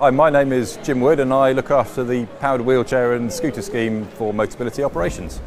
Hi, my name is Jim Wood and I look after the powered wheelchair and scooter scheme for Motability Operations.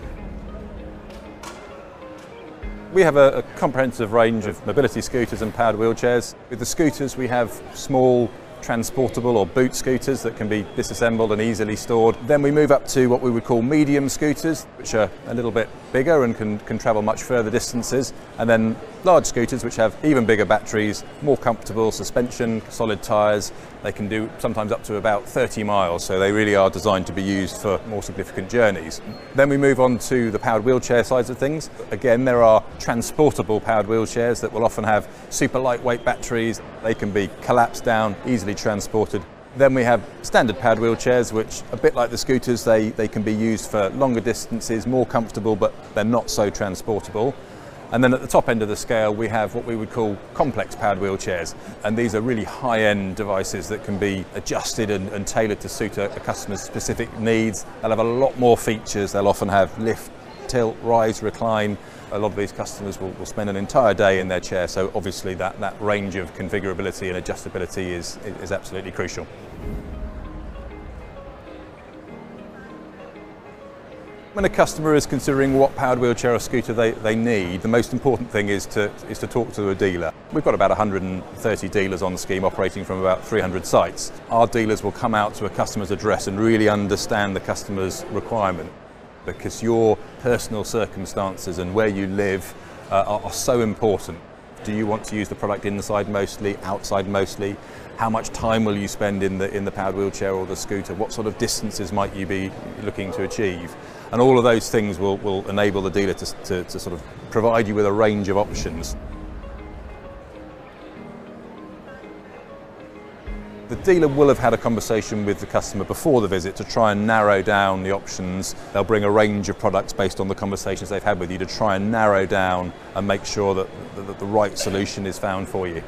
We have a, a, comprehensive range of mobility scooters and powered wheelchairs. With the scooters we have small transportable or boot scooters that can be disassembled and easily stored. Then we move up to what we would call medium scooters, which are a little bit bigger and can, can travel much further distances. And then large scooters, which have even bigger batteries, more comfortable suspension, solid tyres. They can do sometimes up to about 30 miles, so they really are designed to be used for more significant journeys. Then we move on to the powered wheelchair sides of things. Again, there are transportable powered wheelchairs that will often have super lightweight batteries. They can be collapsed down, easily transported. Then we have standard powered wheelchairs, which, a bit like the scooters, they, they can be used for longer distances, more comfortable, but they're not so transportable. And then at the top end of the scale, we have what we would call complex powered wheelchairs. And these are really high end devices that can be adjusted and, and tailored to suit a, a customer's specific needs. They'll have a lot more features. They'll often have lift, tilt, rise, recline. A lot of these customers will, will spend an entire day in their chair, so obviously that, that range of configurability and adjustability is, is absolutely crucial. When a customer is considering what powered wheelchair or scooter they, they need, the most important thing is to, is to talk to a dealer. We've got about 130 dealers on the scheme operating from about 300 sites. Our dealers will come out to a customer's address and really understand the customer's requirement because your personal circumstances and where you live uh, are, are so important. Do you want to use the product inside mostly, outside mostly? How much time will you spend in the, in the powered wheelchair or the scooter? What sort of distances might you be looking to achieve? And all of those things will, will enable the dealer to, to, to sort of provide you with a range of options. The dealer will have had a conversation with the customer before the visit to try and narrow down the options. They'll bring a range of products based on the conversations they've had with you to try and narrow down and make sure that, that the right solution is found for you.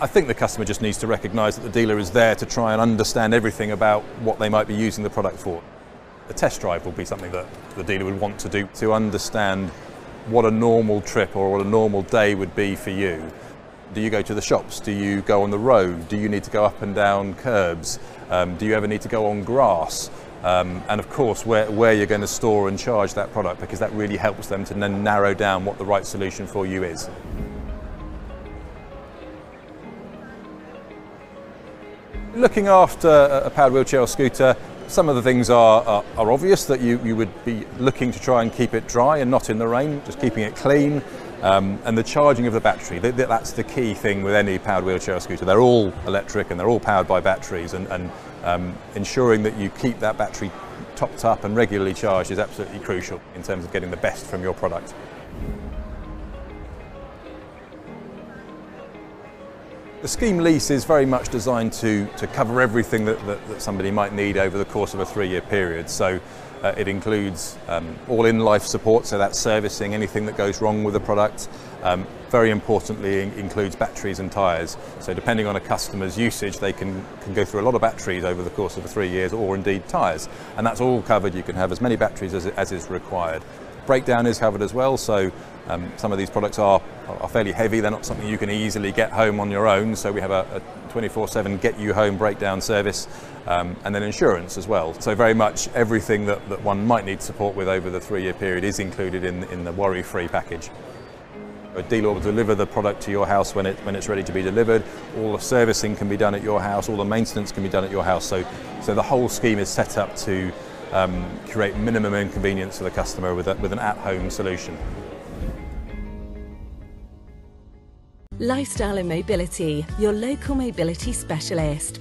I think the customer just needs to recognise that the dealer is there to try and understand everything about what they might be using the product for. A test drive will be something that the dealer would want to do to understand what a normal trip or what a normal day would be for you. Do you go to the shops? Do you go on the road? Do you need to go up and down curbs? Um, do you ever need to go on grass? Um, and of course, where, where you're going to store and charge that product because that really helps them to then narrow down what the right solution for you is. Looking after a powered wheelchair or scooter, some of the things are, are, are, obvious that you, you would be looking to try and keep it dry and not in the rain, just keeping it clean. Um, and the charging of the battery, that's the key thing with any powered wheelchair or scooter. They're all electric and they're all powered by batteries and, and um, ensuring that you keep that battery topped up and regularly charged is absolutely crucial in terms of getting the best from your product. The scheme lease is very much designed to, to cover everything that, that, that somebody might need over the course of a three-year period. So uh, it includes um, all in-life support, so that's servicing anything that goes wrong with the product. Um, very importantly, in includes batteries and tyres. So depending on a customer's usage, they can, can go through a lot of batteries over the course of the three years, or indeed tyres. And that's all covered. You can have as many batteries as, as is required. Breakdown is covered as well, so um, some of these products are, are fairly heavy. They're not something you can easily get home on your own, so we have a 24-7 get you home breakdown service um, and then insurance as well. So very much everything that, that one might need support with over the three-year period is included in, in the worry-free package. A dealer will deliver the product to your house when, it, when it's ready to be delivered. All the servicing can be done at your house. All the maintenance can be done at your house. So, so the whole scheme is set up to um, create minimum inconvenience for the customer with, a, with an at-home solution. Lifestyle and Mobility, your local mobility specialist.